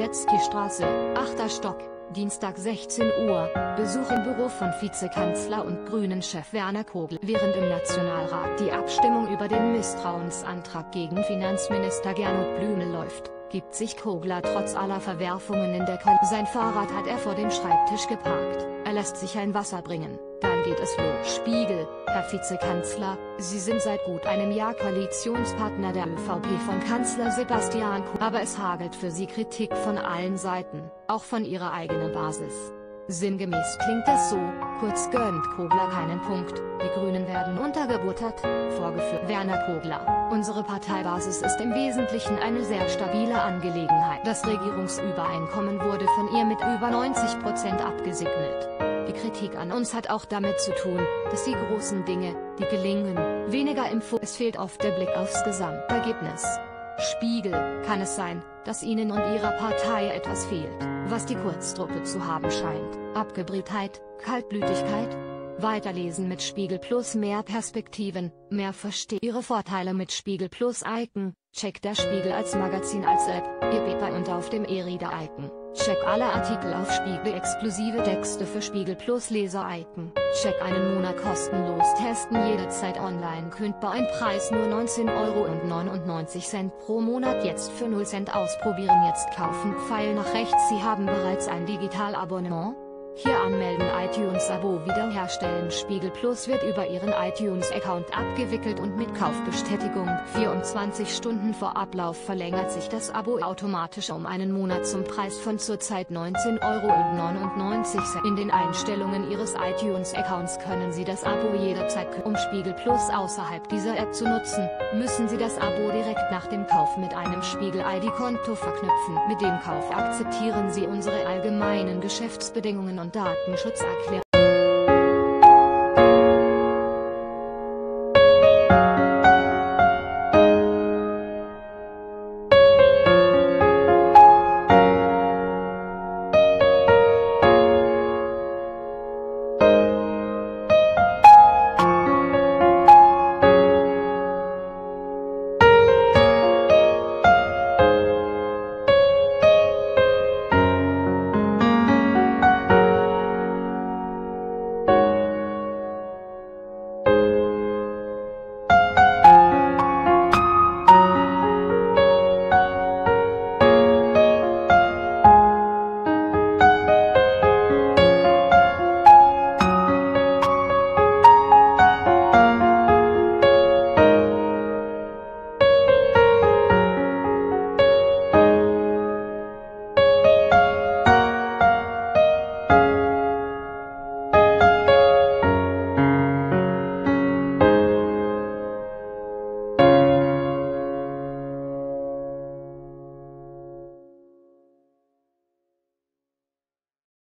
Radetzky-Straße, 8. Stock, Dienstag 16 Uhr, Besuch im Büro von Vizekanzler und Grünen-Chef Werner Kogel. Während im Nationalrat die Abstimmung über den Misstrauensantrag gegen Finanzminister Gernot Blümel läuft, gibt sich Kogler trotz aller Verwerfungen in der Kon Sein Fahrrad hat er vor dem Schreibtisch geparkt, er lässt sich ein Wasser bringen, dann geht es los. Spiegel, Herr Vizekanzler, Sie sind seit gut einem Jahr Koalitionspartner der ÖVP von Kanzler Sebastian Kurz. Aber es hagelt für Sie Kritik von allen Seiten, auch von Ihrer eigenen Basis. Sinngemäß klingt es so, Kurz gönnt Kogler keinen Punkt, die Grünen werden untergebuttert, vorgeführt Werner Kogler. Unsere Parteibasis ist im Wesentlichen eine sehr stabile Angelegenheit. Das Regierungsübereinkommen wurde von ihr mit über 90 Prozent abgesegnet. Die Kritik an uns hat auch damit zu tun, dass die großen Dinge, die gelingen, weniger im Fokus fehlt oft der Blick aufs Gesamtergebnis. Spiegel, kann es sein, dass Ihnen und Ihrer Partei etwas fehlt, was die Kurztruppe zu haben scheint? Abgebrühtheit, Kaltblütigkeit? Weiterlesen mit Spiegel Plus mehr Perspektiven, mehr Versteh Ihre Vorteile mit Spiegel Plus Icon, check der Spiegel als Magazin als App, Ihr Paper und auf dem E-Reader Icon. Check alle Artikel auf Spiegel exklusive Texte für Spiegel Plus Leser Icon. Check einen Monat kostenlos testen jederzeit online kündbar ein Preis nur 19,99 Euro pro Monat jetzt für 0 Cent ausprobieren jetzt kaufen Pfeil nach rechts Sie haben bereits ein Digitalabonnement? Hier anmelden iTunes-Abo wiederherstellen Spiegel Plus wird über Ihren iTunes-Account abgewickelt und mit Kaufbestätigung 24 Stunden vor Ablauf verlängert sich das Abo automatisch um einen Monat zum Preis von zurzeit 19,99 Euro. In den Einstellungen Ihres iTunes-Accounts können Sie das Abo jederzeit um Spiegel Plus außerhalb dieser App zu nutzen, müssen Sie das Abo direkt nach dem Kauf mit einem Spiegel-ID-Konto verknüpfen. Mit dem Kauf akzeptieren Sie unsere allgemeinen Geschäftsbedingungen und Datenschutzerklärung